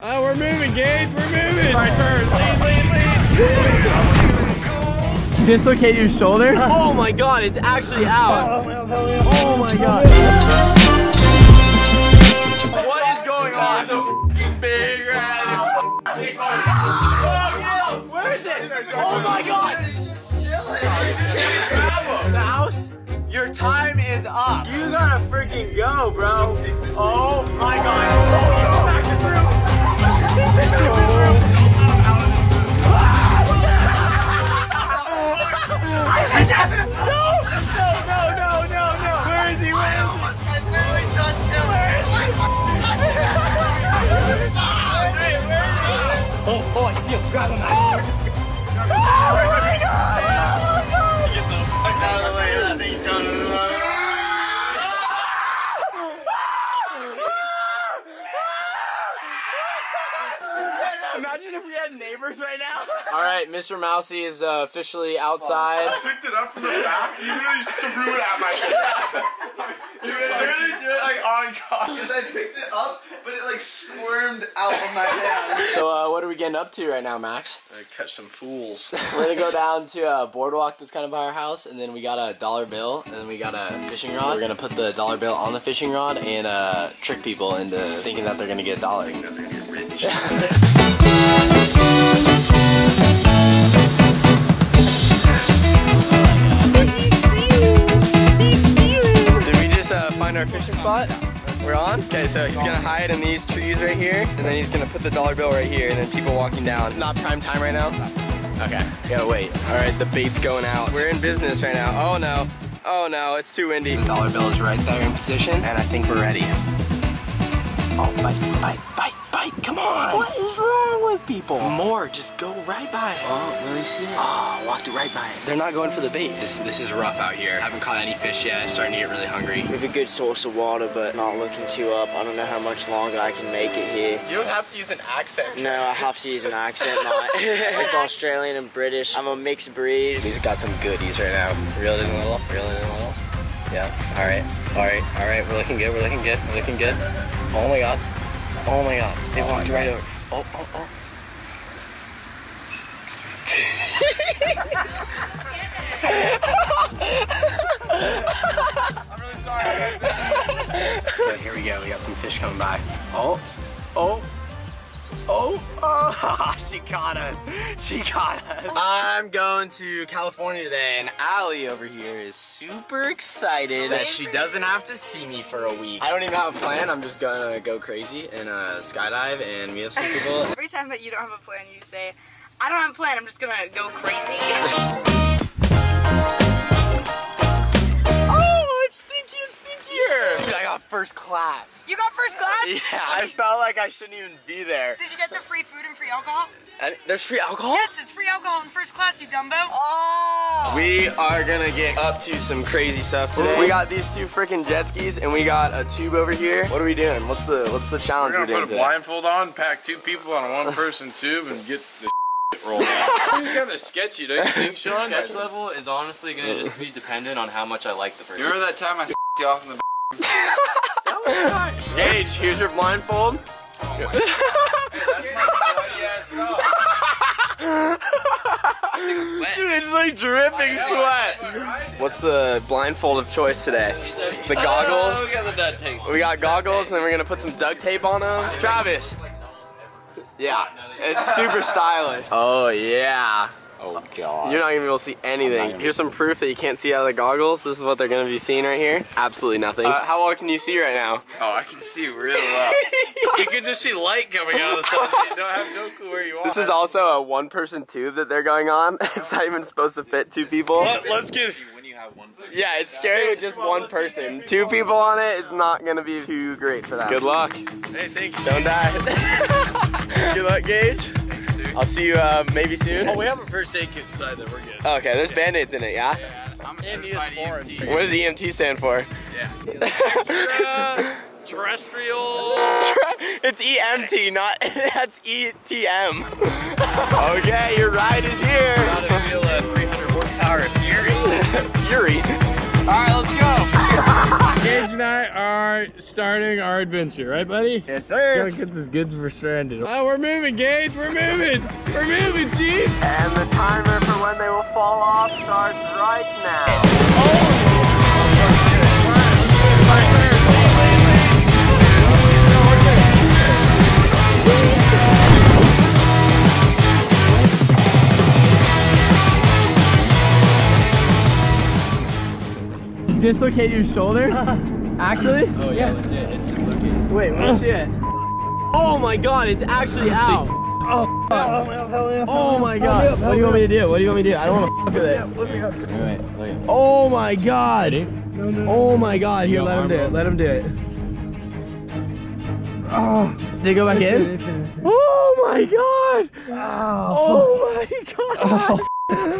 Oh, we're moving, Gage. We're moving. My turn. Lead, lead, lead. Dislocate your shoulder? Oh my god, it's actually out. Oh, oh my god. What is going on? big Where is it? Oh my god! The house, your time is up. You gotta freaking go, bro. Oh my god. Oh, oh, I see him. Grab him. Oh, Mr. Mousy is uh, officially outside. I picked it up from the back. You literally just threw it at my face. you literally did it like on card. Because I picked it up, but it like squirmed out of my hand. So, uh, what are we getting up to right now, Max? catch some fools. We're gonna go down to a boardwalk that's kind of by our house, and then we got a dollar bill, and then we got a fishing rod. So we're gonna put the dollar bill on the fishing rod and uh, trick people into thinking that they're gonna get a dollar. spot? We're on? Okay, so he's gonna hide in these trees right here, and then he's gonna put the dollar bill right here, and then people walking down. Not prime time right now? Okay, gotta wait. All right, the bait's going out. We're in business right now. Oh no, oh no, it's too windy. The dollar bill is right there in position, and I think we're ready. Oh, bite, bite, bite, come on. What is wrong with people? More, just go right by it. Oh, really see it? Oh, walked right by it. They're not going for the bait. This, this is rough out here. Haven't caught any fish yet. Starting to get really hungry. We have a good source of water, but not looking too up. I don't know how much longer I can make it here. You don't have to use an accent. No, I have to use an accent. Not. it's Australian and British. I'm a mixed breed. He's got some goodies right now. Reel it in a little, reel it in a little. Yeah, all right, all right, all right. We're looking good, we're looking good, we're looking good. Oh my God, oh my God. They oh, walked right over. Oh, oh, oh. I'm really sorry. Good, here we go. We got some fish coming by. Oh, oh, oh, oh, she caught us. She caught us. I'm going to California today, and Allie over here is super excited that she doesn't have to see me for a week. I don't even have a plan. I'm just gonna go crazy and uh, skydive and meet up some people. Every time that you don't have a plan, you say, I don't have a plan, I'm just gonna go crazy. stinkier. Dude, I got first class. you got first class? Yeah, I felt like I shouldn't even be there. Did you get the free food and free alcohol? And there's free alcohol? Yes, it's free alcohol in first class, you dumbo. Oh! We are gonna get up to some crazy stuff today. We got these two freaking jet skis and we got a tube over here. What are we doing? What's the what's the challenge We're we're, gonna doing put a today? blindfold on, pack two people on a one-person tube, and get the rolled. It's kind of sketchy, don't you think, Sean? Sketch level is honestly gonna just be dependent on how much I like the person. You remember that time I you off in the Gage, here's your blindfold. Hey, that's my sweaty ass sock. Dude, it's like dripping sweat. What's the blindfold of choice today? The goggles. Oh, Look at the duct tape. We got goggles and then we're gonna put some duct tape on them. Travis. Yeah, it's super stylish. Oh yeah. Oh god. You're not gonna be able to see anything. Here's some proof that you can't see out of the goggles. This is what they're gonna be seeing right here. Absolutely nothing. Uh, how well can you see right now? Oh, I can see real well. you can just see light coming out of the sun. You don't have no clue where you are. This is also a one-person tube that they're going on. It's not even supposed to fit two people. Let, us get. Yeah, it's scary with just one person. Two people on it is not gonna be too great for that. Good luck. Hey, thanks. Don't die. Good luck, Gage. I'll see you uh, maybe soon. Oh, we have a first aid kit inside that we're good. Okay, there's band-aids in it, yeah? I'm a certified he is foreign. EMT. What does EMT stand for? Uh, terrestrial. it's EMT, not that's ETM. okay, your ride is here. Gotta feel a 300 horsepower of fury. Fury. All right, let's go. Gage and I are starting our adventure, right, buddy? Yes, sir. Gotta get this good for stranded. Oh, we're moving, Gage. We're moving. We're moving, Chief. And the timer for when they will fall off starts right now. Oh, Dislocate your shoulder? Actually? Oh yeah, legit. It's dislocated. Wait, let me see it. Oh my god, it's actually out. Oh my god. What do you want me to do? What do you want me to do? I don't want to fuck with it. Wait, wait, look Oh my god. Oh my god. Here, let him do it. Let him do it. Oh, did it go back in? Oh my god. Oh my god.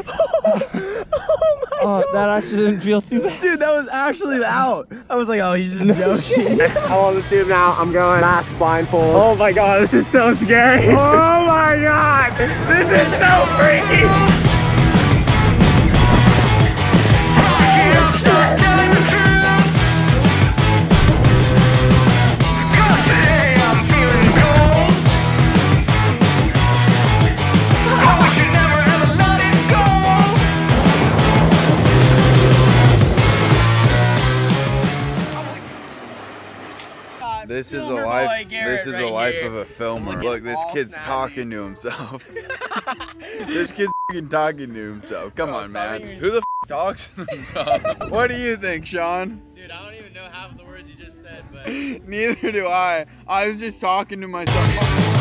Oh that actually didn't feel too bad. Dude, that was actually out. I was like, oh, he's just joking. I'm on the tube now. I'm going mask blindfold. Oh my god, this is so scary. Oh my god, this is so freaky. This is a life. This is right a life here. of a filmer. Look this kid's snapping. talking to himself. this kid's fucking talking to himself. Come Bro, on, man. being- Who the f- talks to himself? what do you think, Sean? Dude, I don't even know half of the words you just said, but. Neither do I. I was just talking to myself.